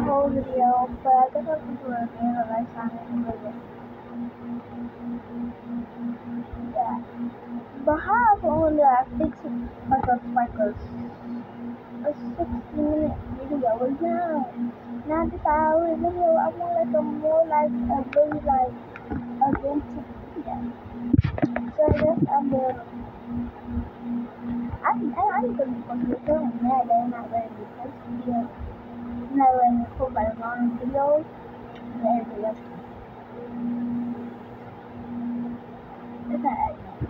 the whole video, but I guess I'll do it again or next time in video. Yeah. But how only six like a like a, a sixty minute video is now not this hour video. I want like a more like a really like a YouTube video. So I guess I'm gonna I I I think I'm gonna be doing that. They're not ready and for my long videos it. everything else. It's not